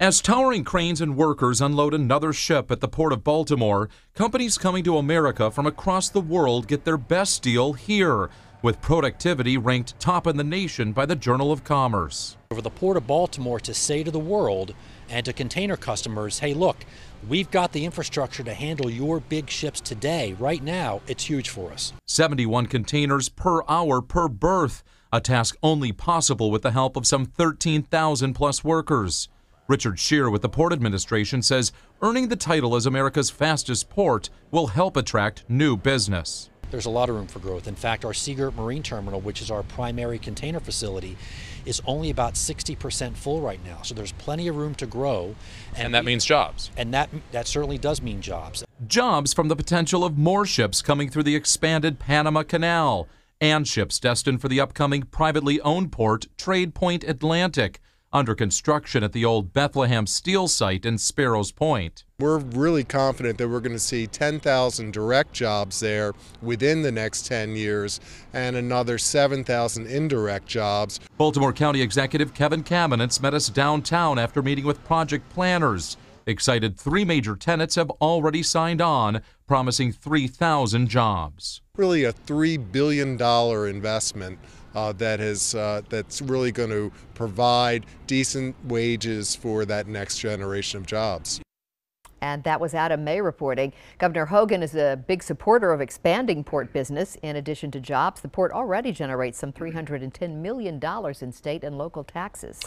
As towering cranes and workers unload another ship at the Port of Baltimore, companies coming to America from across the world get their best deal here, with productivity ranked top in the nation by the Journal of Commerce. For the Port of Baltimore to say to the world and to container customers, hey, look, we've got the infrastructure to handle your big ships today, right now, it's huge for us. 71 containers per hour per berth, a task only possible with the help of some 13,000 plus workers. Richard Scher with the Port Administration says earning the title as America's fastest port will help attract new business. There's a lot of room for growth. In fact, our Seagirt Marine Terminal, which is our primary container facility, is only about 60% full right now. So there's plenty of room to grow. And, and that we, means jobs. And that, that certainly does mean jobs. Jobs from the potential of more ships coming through the expanded Panama Canal and ships destined for the upcoming privately owned port, Tradepoint Atlantic under construction at the old Bethlehem Steel site in Sparrows Point. We're really confident that we're going to see 10,000 direct jobs there within the next 10 years and another 7,000 indirect jobs. Baltimore County Executive Kevin Kamenetz met us downtown after meeting with project planners. Excited three major tenants have already signed on, promising 3,000 jobs. Really a $3 billion investment uh, that has uh, that's really going to provide decent wages for that next generation of jobs. And that was Adam May reporting. Governor Hogan is a big supporter of expanding port business. In addition to jobs, the port already generates some $310 million in state and local taxes.